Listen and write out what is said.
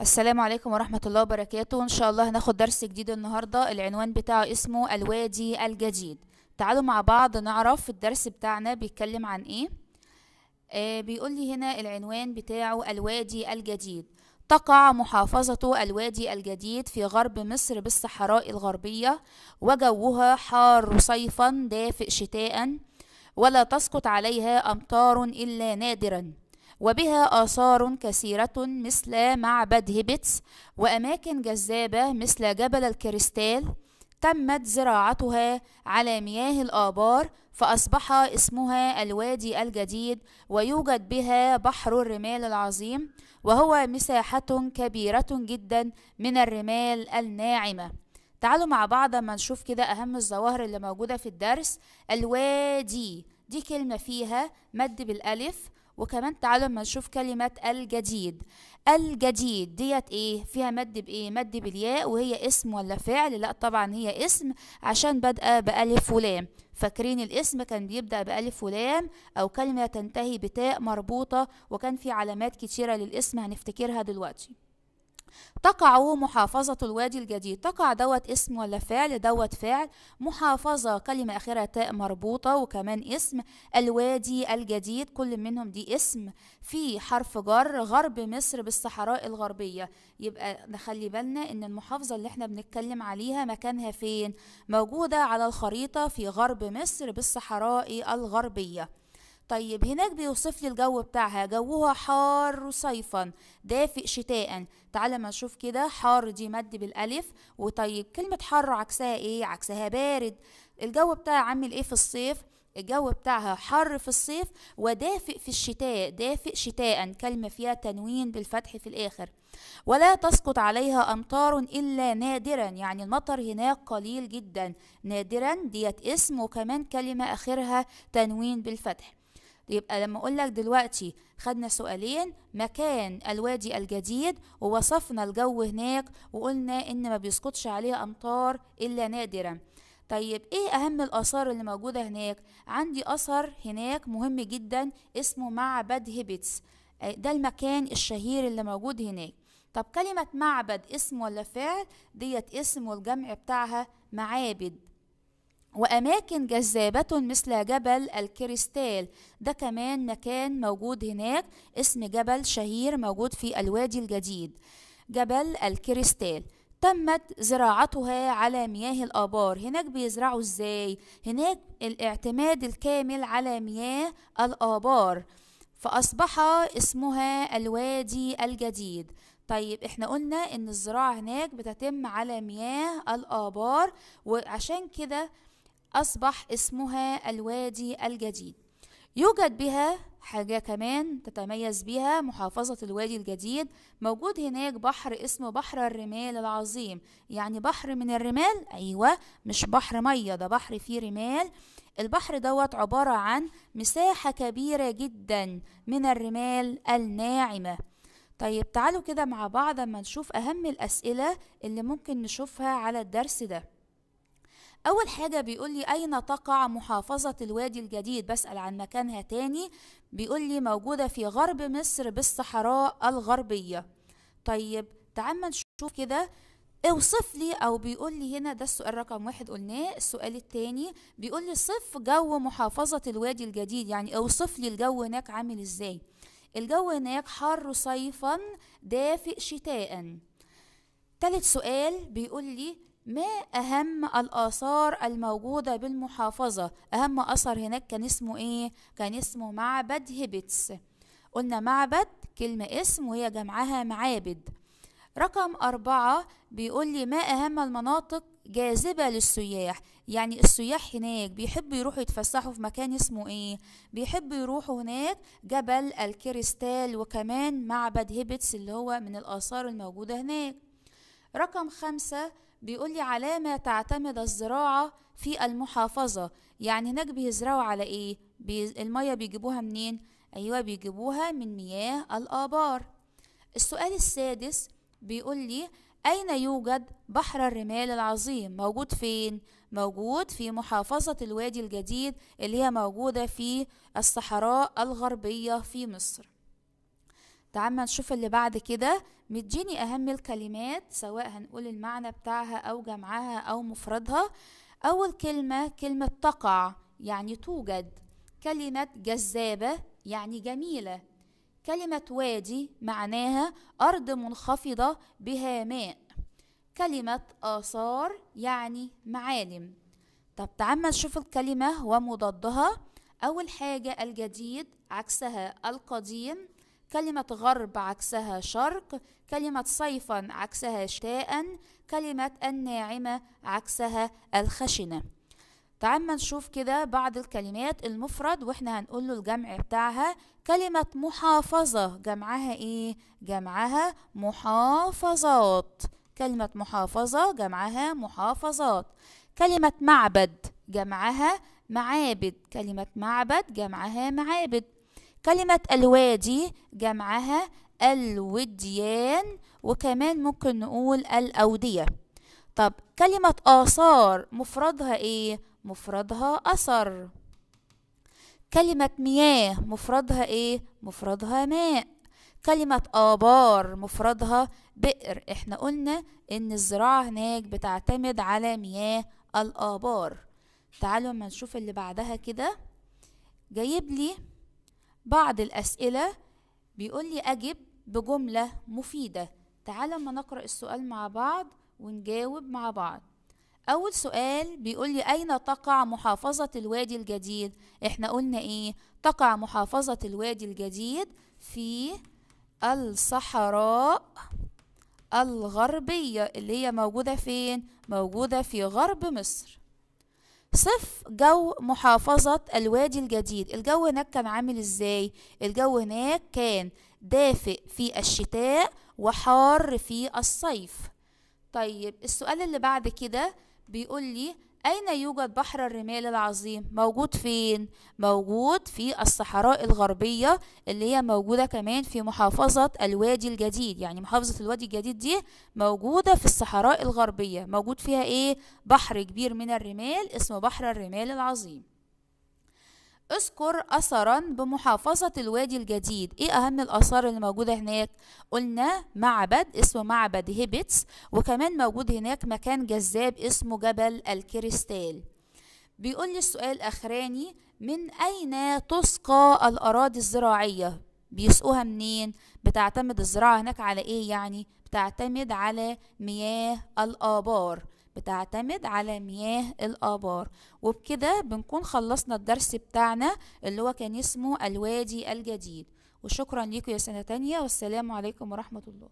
السلام عليكم ورحمة الله وبركاته. إن شاء الله هناخد درس جديد النهاردة. العنوان بتاعه اسمه الوادي الجديد. تعالوا مع بعض نعرف الدرس بتاعنا بيتكلم عن إيه. آه بيقول لي هنا العنوان بتاعه الوادي الجديد. تقع محافظة الوادي الجديد في غرب مصر بالصحراء الغربية وجوها حار صيفا دافئ شتاء ولا تسقط عليها أمطار إلا نادرا. وبها آثار كثيرة مثل معبد هيبتس وأماكن جذابة مثل جبل الكريستال تمت زراعتها على مياه الآبار فأصبح اسمها الوادي الجديد ويوجد بها بحر الرمال العظيم وهو مساحة كبيرة جدا من الرمال الناعمة. تعالوا مع بعض ما نشوف كده أهم الظواهر اللي موجودة في الدرس. الوادي دي كلمة فيها مد بالألف وكمان تعالوا ما نشوف كلمة الجديد. الجديد ديت إيه؟ فيها مد بايه؟ مد بالياء وهي اسم ولا فعل؟ لا طبعا هي اسم عشان بادئه بألف ولام. فاكرين الاسم كان بيبدأ بألف ولام أو كلمة تنتهي بتاء مربوطة وكان في علامات كتيرة للاسم هنفتكرها دلوقتي. تقع محافظة الوادي الجديد. تقع دوت اسم ولا فعل؟ دوت فعل. محافظة كلمة أخيرة تاء مربوطة وكمان اسم. الوادي الجديد كل منهم دي اسم. في حرف جر غرب مصر بالصحراء الغربية. يبقى نخلي بالنا إن المحافظة اللي إحنا بنتكلم عليها مكانها فين؟ موجودة على الخريطة في غرب مصر بالصحراء الغربية. طيب هناك بيوصف لي الجو بتاعها. جوها حار صيفا دافئ شتاء تعالى ما نشوف كده. حار دي مد بالألف. وطيب كلمة حر عكسها إيه؟ عكسها بارد. الجو بتاعها عامل إيه في الصيف؟ الجو بتاعها حر في الصيف ودافئ في الشتاء دافئ شتاء كلمة فيها تنوين بالفتح في الآخر. ولا تسقط عليها أمطار إلا نادرا. يعني المطر هناك قليل جدا. نادرا ديت اسم وكمان كلمة آخرها تنوين بالفتح. يبقى لما أقول لك دلوقتي خدنا سؤالين مكان الوادي الجديد ووصفنا الجو هناك وقلنا إن ما بيسقطش عليه أمطار إلا نادرا. طيب إيه أهم الآثار اللي موجودة هناك؟ عندي أثر هناك مهم جدا اسمه معبد هيبتس. ده المكان الشهير اللي موجود هناك. طب كلمة معبد اسم ولا فعل؟ ديت اسم والجمع بتاعها معابد. وأماكن جذابة مثل جبل الكريستال. ده كمان مكان موجود هناك اسم جبل شهير موجود في الوادي الجديد. جبل الكريستال. تمت زراعتها على مياه الآبار. هناك بيزرعوا إزاي؟ هناك الاعتماد الكامل على مياه الآبار. فأصبح اسمها الوادي الجديد. طيب إحنا قلنا إن الزراعة هناك بتتم على مياه الآبار وعشان كده أصبح اسمها الوادي الجديد. يوجد بها حاجة كمان تتميز بها محافظة الوادي الجديد. موجود هناك بحر اسمه بحر الرمال العظيم. يعني بحر من الرمال؟ أيوة مش بحر مية ده بحر فيه رمال. البحر دوت عبارة عن مساحة كبيرة جدا من الرمال الناعمة. طيب تعالوا كده مع بعض أما نشوف أهم الأسئلة اللي ممكن نشوفها على الدرس ده. أول حاجة بيقول لي أين تقع محافظة الوادي الجديد؟ بسأل عن مكانها تاني. بيقول لي موجودة في غرب مصر بالصحراء الغربية. طيب تعال نشوف كده. اوصف لي أو بيقول لي هنا ده السؤال رقم واحد قلناه. السؤال التاني بيقول لي صف جو محافظة الوادي الجديد. يعني اوصف لي الجو هناك عامل إزاي. الجو هناك حر صيفا دافئ شتاء تالت سؤال بيقول لي ما أهم الآثار الموجودة بالمحافظة؟ أهم أثر هناك كان اسمه إيه؟ كان اسمه معبد هيبتس. قلنا معبد كلمة اسم وهي جمعها معابد. رقم أربعة بيقول لي ما أهم المناطق جاذبة للسياح؟ يعني السياح هناك بيحبوا يروحوا يتفسحوا في مكان اسمه إيه؟ بيحبوا يروحوا هناك جبل الكريستال وكمان معبد هيبتس اللي هو من الآثار الموجودة هناك. رقم خمسة بيقول لي على ما تعتمد الزراعة في المحافظة. يعني هناك بيزرعوا على إيه؟ بي... المية بيجيبوها منين؟ أيوه بيجيبوها من مياه الآبار. السؤال السادس بيقول لي أين يوجد بحر الرمال العظيم؟ موجود فين؟ موجود في محافظة الوادي الجديد اللي هي موجودة في الصحراء الغربية في مصر. تعالى نشوف اللي بعد كده. مديني أهم الكلمات سواء هنقول المعنى بتاعها أو جمعها أو مفردها. أول كلمة كلمة تقع يعني توجد. كلمة جذابة يعني جميلة. كلمة وادي معناها أرض منخفضة بها ماء. كلمة آثار يعني معالم. طب تعال نشوف الكلمة ومضادها. أول حاجة الجديد عكسها القديم. كلمة غرب عكسها شرق كلمة صيفا عكسها شتاء كلمة الناعمة عكسها الخشنة. تعال نشوف كده بعض الكلمات المفرد وإحنا هنقول له الجمع بتاعها. كلمة محافظة جمعها إيه؟ جمعها محافظات. كلمة محافظة جمعها محافظات. كلمة معبد جمعها معابد. كلمة معبد جمعها معابد. كلمة الوادي جمعها الوديان وكمان ممكن نقول الأودية. طب كلمة آثار مفردها إيه؟ مفردها أثر. كلمة مياه مفردها إيه؟ مفردها ماء. كلمة آبار مفردها بئر. إحنا قلنا إن الزراعة هناك بتعتمد على مياه الآبار. تعالوا أما نشوف اللي بعدها كده. جايب لي بعض الأسئلة بيقول لي أجب بجملة مفيدة. تعالوا أما نقرأ السؤال مع بعض ونجاوب مع بعض. أول سؤال بيقول لي أين تقع محافظة الوادي الجديد؟ إحنا قلنا إيه؟ تقع محافظة الوادي الجديد في الصحراء الغربية اللي هي موجودة فين؟ موجودة في غرب مصر. صف جو محافظة الوادي الجديد. الجو هناك كان عامل إزاي؟ الجو هناك كان دافئ في الشتاء وحار في الصيف. طيب السؤال اللي بعد كده بيقول لي أين يوجد بحر الرمال العظيم؟ موجود فين؟ موجود في الصحراء الغربية اللي هي موجودة كمان في محافظة الوادي الجديد يعني محافظة الوادي الجديد دي موجودة في الصحراء الغربية موجود فيها إيه؟ بحر كبير من الرمال اسمه بحر الرمال العظيم اذكر أثرا بمحافظة الوادي الجديد. إيه أهم الآثار اللي موجودة هناك؟ قلنا معبد اسمه معبد هيبتس وكمان موجود هناك مكان جذاب اسمه جبل الكريستال. بيقول لي السؤال الأخراني من أين تسقى الأراضي الزراعية؟ بيسقوها منين؟ بتعتمد الزراعة هناك على إيه يعني؟ بتعتمد على مياه الآبار. بتعتمد على مياه الآبار. وبكده بنكون خلصنا الدرس بتاعنا اللي هو كان اسمه الوادي الجديد. وشكرا لكم يا سنة تانية والسلام عليكم ورحمة الله.